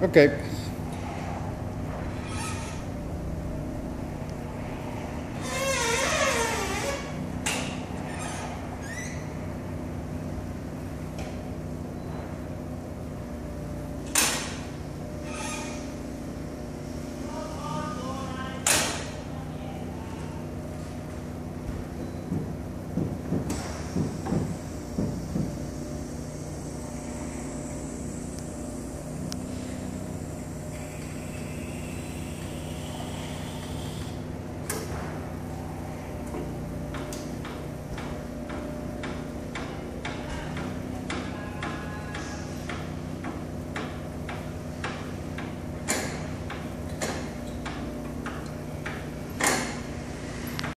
Okay.